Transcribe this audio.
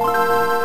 you